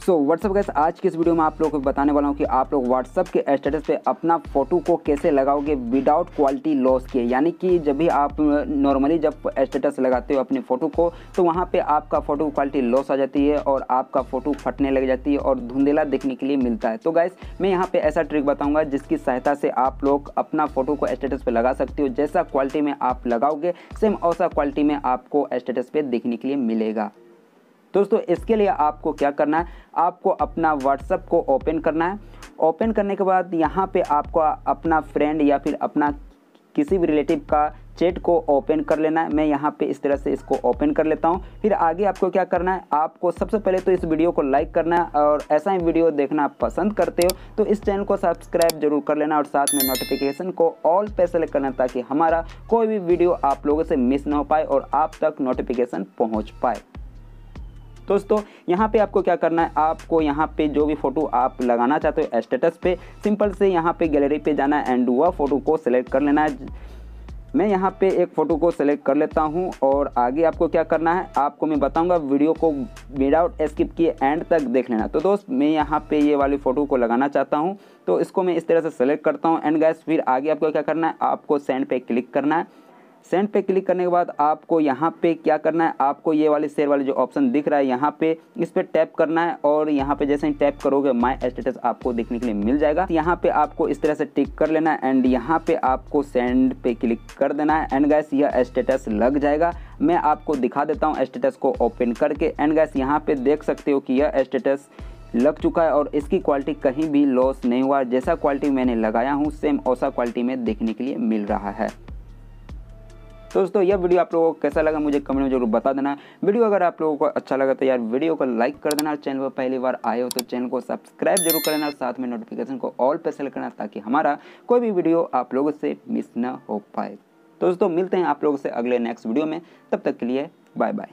So what's up gas आज की इस वीडियो में आप लोगों को बताने वाला हूँ कि आप लोग व्हाट्सअप के स्टेटस पे अपना फ़ोटो को कैसे लगाओगे विदाउट क्वालिटी लॉस के। यानी कि जब भी आप नॉर्मली जब स्टेटस लगाते हो अपने फ़ोटो को तो वहाँ पे आपका फ़ोटो क्वालिटी लॉस आ जाती है और आपका फ़ोटो फटने लग जाती है और धुंधेला देखने के लिए मिलता है। तो गैस मैं यहाँ पर ऐसा ट्रिक बताऊँगा जिसकी सहायता से आप लोग अपना फ़ोटो को स्टेटस पर लगा सकते हो। जैसा क्वालिटी में आप लगाओगे सेम वैसा क्वालिटी में आपको स्टेटस पर देखने के लिए मिलेगा। दोस्तों, इसके लिए आपको क्या करना है? आपको अपना व्हाट्सअप को ओपन करना है। ओपन करने के बाद यहाँ पे आपको अपना फ्रेंड या फिर अपना किसी भी रिलेटिव का चैट को ओपन कर लेना है। मैं यहाँ पे इस तरह से इसको ओपन कर लेता हूँ। फिर आगे आपको क्या करना है? आपको सबसे पहले तो इस वीडियो को लाइक करना है और ऐसा ही वीडियो देखना पसंद करते हो तो इस चैनल को सब्सक्राइब ज़रूर कर लेना और साथ में नोटिफिकेशन को ऑल पे सेलेक्ट करना ताकि हमारा कोई भी वीडियो आप लोगों से मिस ना हो पाए और आप तक नोटिफिकेशन पहुँच पाए। दोस्तों, यहाँ पे आपको क्या करना है? आपको यहाँ पे जो भी फ़ोटो आप लगाना चाहते हो स्टेटस पे सिंपल से यहाँ पे गैलरी पे जाना है एंड हुआ फ़ोटो को सिलेक्ट कर लेना है। मैं यहाँ पे एक फ़ोटो को सिलेक्ट कर लेता हूँ और आगे आपको क्या करना है? आपको मैं बताऊँगा वीडियो को विदाउट स्किप किए एंड तक देख लेना। तो दोस्त, मैं यहाँ पे ये वाली फ़ोटो को लगाना चाहता हूँ। तो इसको मैं इस तरह से सेलेक्ट करता हूँ एंड गैस फिर आगे आपको क्या करना है? आपको सेंड पे क्लिक करना है। सेंड पे क्लिक करने के बाद आपको यहाँ पे क्या करना है? आपको ये वाले शेयर वाले जो ऑप्शन दिख रहा है यहाँ पे, इस पर टैप करना है और यहाँ पे जैसे ही टैप करोगे माय स्टेटस आपको देखने के लिए मिल जाएगा। यहाँ पे आपको इस तरह से टिक कर लेना है एंड यहाँ पे आपको सेंड पे क्लिक कर देना है। एंड गैस यह स्टेटस लग जाएगा। मैं आपको दिखा देता हूँ स्टेटस को ओपन करके। एंड गैस यहाँ पे देख सकते हो कि यह स्टेटस लग चुका है और इसकी क्वालिटी कहीं भी लॉस नहीं हुआ। जैसा क्वालिटी मैंने लगाया हूँ सेम वैसा क्वालिटी में देखने के लिए मिल रहा है। तो दोस्तों, यह वीडियो आप लोगों को कैसा लगा मुझे कमेंट में ज़रूर बता देना। वीडियो अगर आप लोगों को अच्छा लगा तो यार वीडियो को लाइक कर देना चैनल पर पहली बार आए हो तो चैनल को सब्सक्राइब ज़रूर कर देना साथ में नोटिफिकेशन को ऑल पे सेलेक्ट करना ताकि हमारा कोई भी वीडियो आप लोगों से मिस ना हो पाए। तो दोस्तों, मिलते हैं आप लोगों से अगले नेक्स्ट वीडियो में। तब तक के लिए बाय बाय